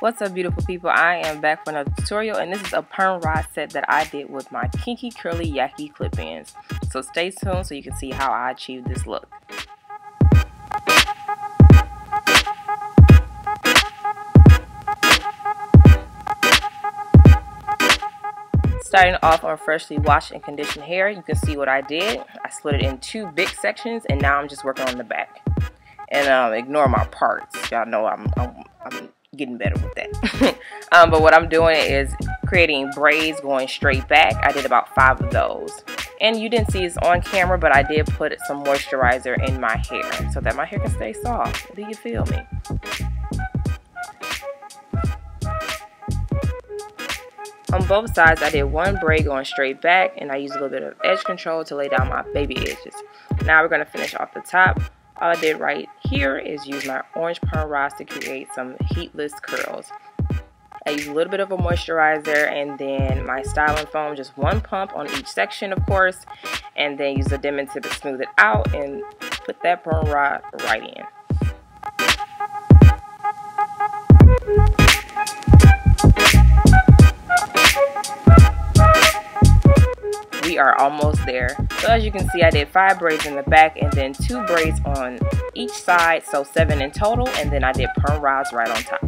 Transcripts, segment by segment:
What's up beautiful people, I am back for another tutorial and this is a perm rod set that I did with my Kinky Curly Yaki clip ins. So stay tuned so you can see how I achieved this look. Starting off on freshly washed and conditioned hair, you can see what I did. I split it in two big sections and now I'm just working on the back. And um, ignore my parts. Y'all know I'm, I'm, I'm getting better with that. um, but what I'm doing is creating braids going straight back. I did about five of those. And you didn't see this on camera, but I did put some moisturizer in my hair so that my hair can stay soft. Do you feel me? On both sides, I did one braid going straight back, and I used a little bit of edge control to lay down my baby edges. Now we're going to finish off the top. All I did right here is use my orange perm rods to create some heatless curls. I use a little bit of a moisturizer and then my styling foam, just one pump on each section of course, and then use a Denman tip to smooth it out and put that perm rod right in. Almost there. So as you can see, I did five braids in the back and then two braids on each side, so seven in total, and then I did perm rods right on top.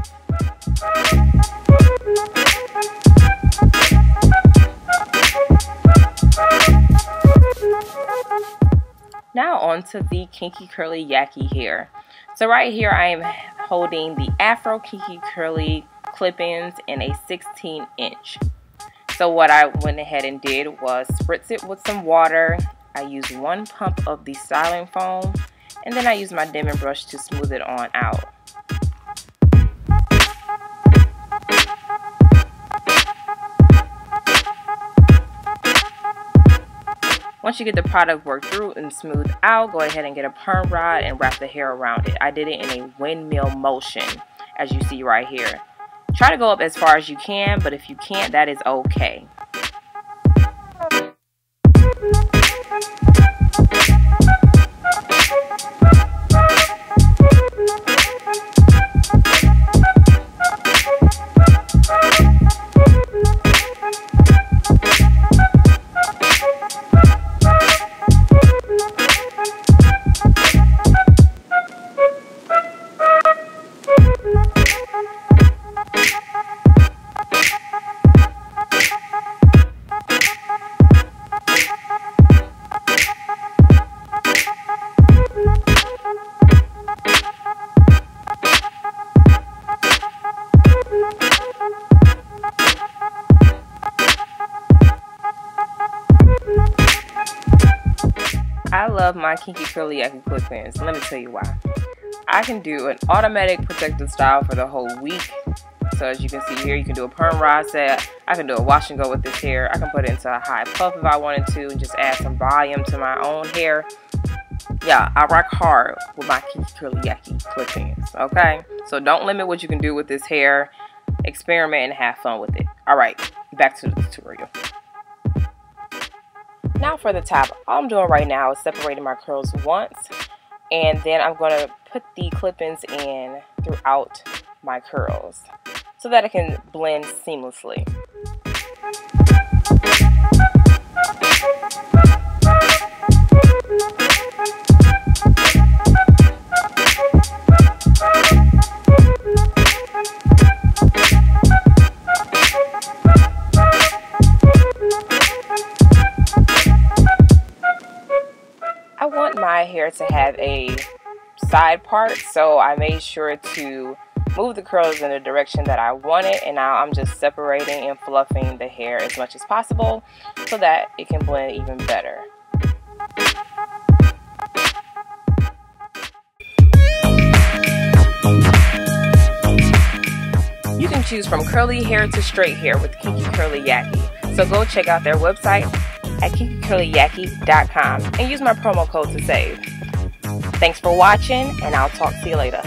Now on to the Kinky Curly Yaki hair. So right here I am holding the Afro Kinky Curly clip-ins in a 16 inch. So what I went ahead and did was spritz it with some water. I used one pump of the styling foam and then I used my Denman brush to smooth it on out. Once you get the product worked through and smooth out, go ahead and get a perm rod and wrap the hair around it. I did it in a windmill motion, as you see right here. Try to go up as far as you can, but if you can't, that is okay. I love my Kinky Curly Yaki clip ins. Let me tell you why. I can do an automatic protective style for the whole week. So as you can see here, you can do a perm rod set. I can do a wash and go with this hair. I can put it into a high puff if I wanted to and just add some volume to my own hair. Yeah, I rock hard with my Kinky Curly Yaki clip ins. Okay? So don't limit what you can do with this hair. Experiment and have fun with it. Alright, back to the tutorial. Now for the top, all I'm doing right now is separating my curls once and then I'm going to put the clip-ins in throughout my curls so that it can blend seamlessly. Hair to have a side part so I made sure to move the curls in the direction that I wanted and now I'm just separating and fluffing the hair as much as possible so that it can blend even better. You can choose from curly hair to straight hair with Kinky Curly Yaki. So go check out their website at kinkycurlyyaki.com and use my promo code to save. Thanks for watching, and I'll talk to you later.